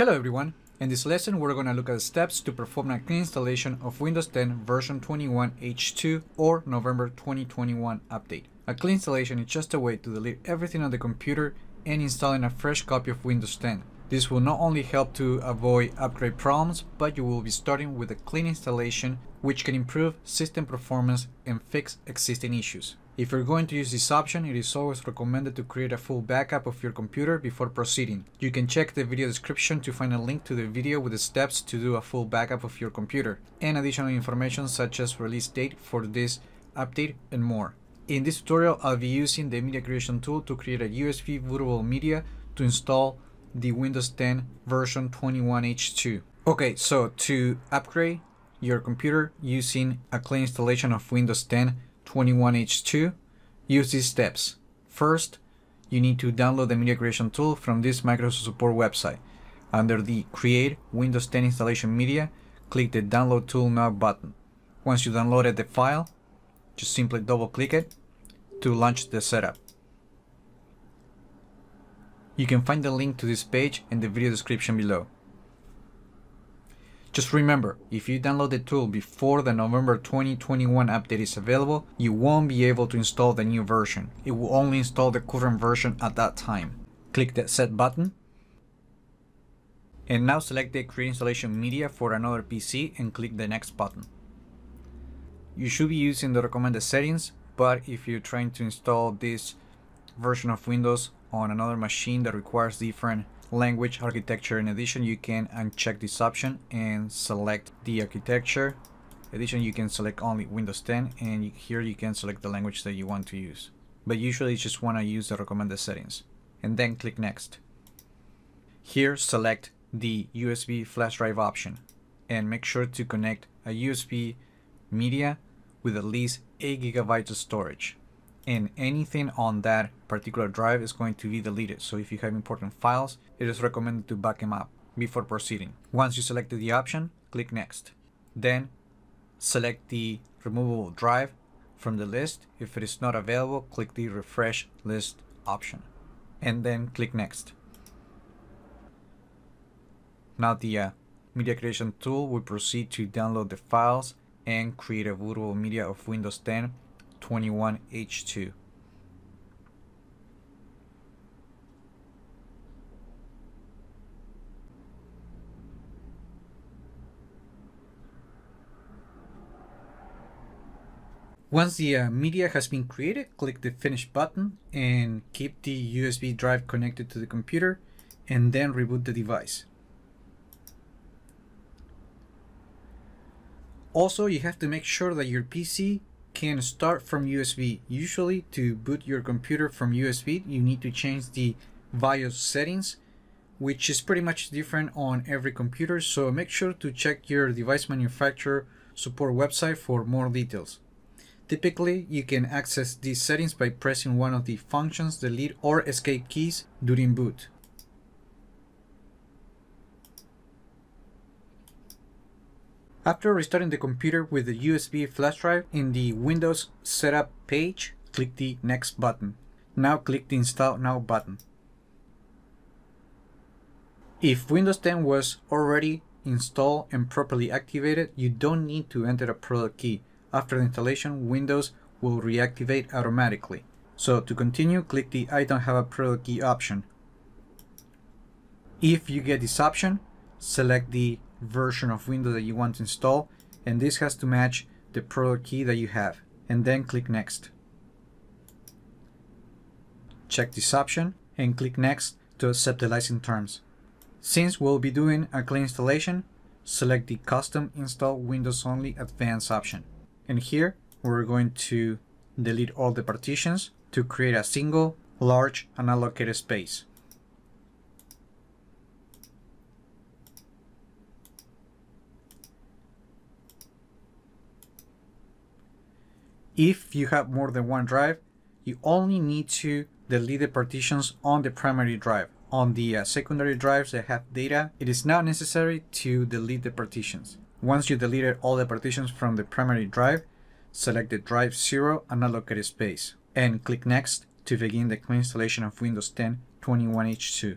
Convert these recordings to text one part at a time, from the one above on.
Hello everyone! In this lesson we're going to look at the steps to perform a clean installation of Windows 10 version 21 H2 or November 2021 update. A clean installation is just a way to delete everything on the computer and installing a fresh copy of Windows 10. This will not only help to avoid upgrade problems, but you will be starting with a clean installation which can improve system performance and fix existing issues. If you're going to use this option, it is always recommended to create a full backup of your computer before proceeding. You can check the video description to find a link to the video with the steps to do a full backup of your computer and additional information such as release date for this update and more. In this tutorial, I'll be using the media creation tool to create a USB bootable media to install the Windows 10 version 21H2. Okay, so to upgrade your computer using a clean installation of Windows 10 21H2, use these steps. First, you need to download the media creation tool from this Microsoft Support website. Under the Create Windows 10 Installation Media, click the Download Tool Now button. Once you downloaded the file, just simply double click it to launch the setup. You can find the link to this page in the video description below. Just remember, if you download the tool before the November 2021 update is available, you won't be able to install the new version. It will only install the current version at that time. Click the Set button. And now select the Create Installation Media for another PC and click the Next button. You should be using the recommended settings, but if you're trying to install this version of Windows on another machine that requires different language architecture. In addition you can uncheck this option and select the architecture. Addition you can select only Windows 10 and here you can select the language that you want to use. But usually you just want to use the recommended settings. And then click next. Here select the USB flash drive option and make sure to connect a USB media with at least 8 gigabytes of storage and anything on that particular drive is going to be deleted. So if you have important files, it is recommended to back them up before proceeding. Once you selected the option, click next. Then select the removable drive from the list. If it is not available, click the refresh list option and then click next. Now the uh, media creation tool will proceed to download the files and create a bootable media of Windows 10 21H2. Once the uh, media has been created, click the finish button and keep the USB drive connected to the computer and then reboot the device. Also, you have to make sure that your PC can start from USB. Usually to boot your computer from USB, you need to change the BIOS settings, which is pretty much different on every computer. So make sure to check your device manufacturer support website for more details. Typically, you can access these settings by pressing one of the functions, delete or escape keys during boot. After restarting the computer with the USB flash drive, in the Windows Setup page, click the Next button. Now click the Install Now button. If Windows 10 was already installed and properly activated, you don't need to enter a product key. After the installation, Windows will reactivate automatically. So to continue, click the I don't have a product key option. If you get this option, select the version of Windows that you want to install and this has to match the product key that you have and then click next. Check this option and click next to accept the license terms. Since we'll be doing a clean installation, select the custom install Windows only advanced option. And here we're going to delete all the partitions to create a single large unallocated space. If you have more than one drive, you only need to delete the partitions on the primary drive. On the uh, secondary drives that have data, it is not necessary to delete the partitions. Once you deleted all the partitions from the primary drive, select the drive 0 and allocate space and click next to begin the installation of Windows 10 21H2.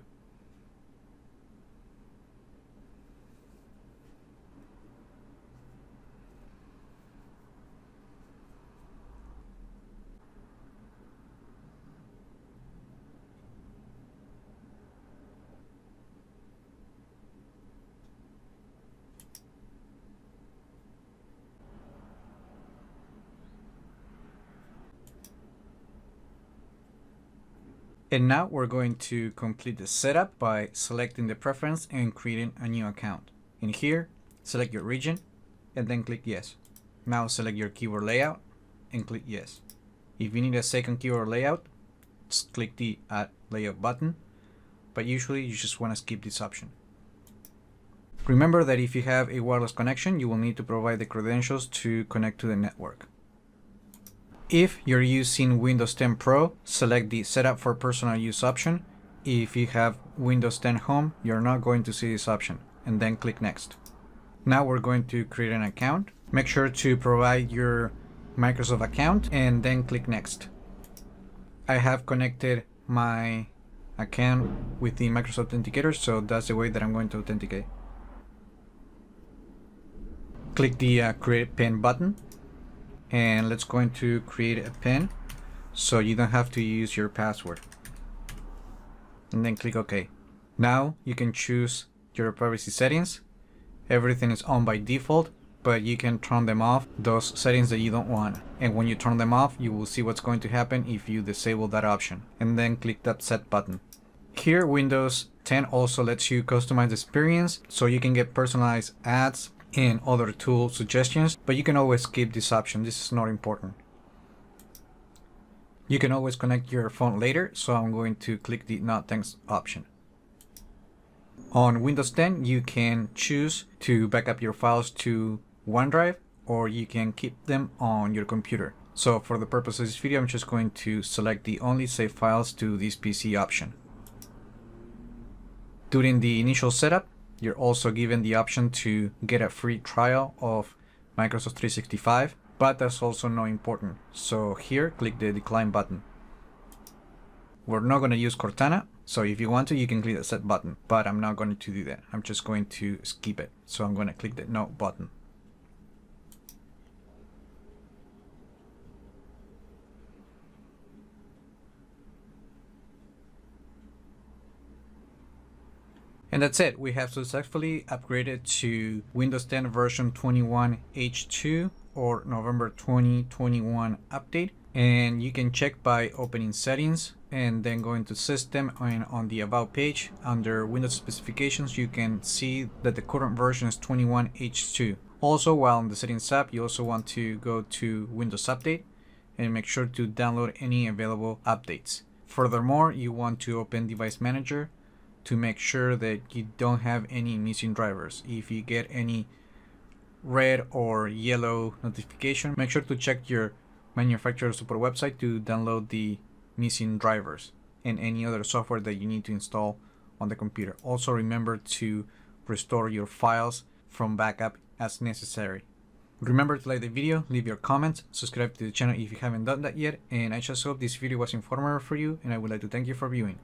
And now we're going to complete the setup by selecting the preference and creating a new account. In here, select your region and then click yes. Now select your keyboard layout and click yes. If you need a second keyboard layout, just click the add layout button, but usually you just want to skip this option. Remember that if you have a wireless connection, you will need to provide the credentials to connect to the network. If you're using Windows 10 Pro, select the Setup for Personal Use option. If you have Windows 10 Home, you're not going to see this option, and then click Next. Now we're going to create an account. Make sure to provide your Microsoft account and then click Next. I have connected my account with the Microsoft Authenticator, so that's the way that I'm going to authenticate. Click the uh, Create PIN button and let's go into create a pin. So you don't have to use your password. And then click OK. Now you can choose your privacy settings. Everything is on by default but you can turn them off those settings that you don't want. And when you turn them off you will see what's going to happen if you disable that option. And then click that set button. Here Windows 10 also lets you customize the experience so you can get personalized ads and other tool suggestions, but you can always skip this option. This is not important. You can always connect your phone later, so I'm going to click the not thanks option. On Windows 10, you can choose to backup your files to OneDrive or you can keep them on your computer. So for the purpose of this video, I'm just going to select the only save files to this PC option. During the initial setup, you're also given the option to get a free trial of Microsoft 365, but that's also not important. So here, click the decline button. We're not going to use Cortana, so if you want to, you can click the set button, but I'm not going to do that. I'm just going to skip it. So I'm going to click the no button. And that's it. We have successfully upgraded to Windows 10 version 21 H2 or November 2021 update. And you can check by opening settings and then going to system and on the about page under Windows specifications, you can see that the current version is 21 H2. Also, while in the settings app, you also want to go to Windows Update and make sure to download any available updates. Furthermore, you want to open Device Manager to make sure that you don't have any missing drivers. If you get any red or yellow notification, make sure to check your manufacturer support website to download the missing drivers and any other software that you need to install on the computer. Also remember to restore your files from backup as necessary. Remember to like the video, leave your comments, subscribe to the channel if you haven't done that yet, and I just hope this video was informative for you and I would like to thank you for viewing.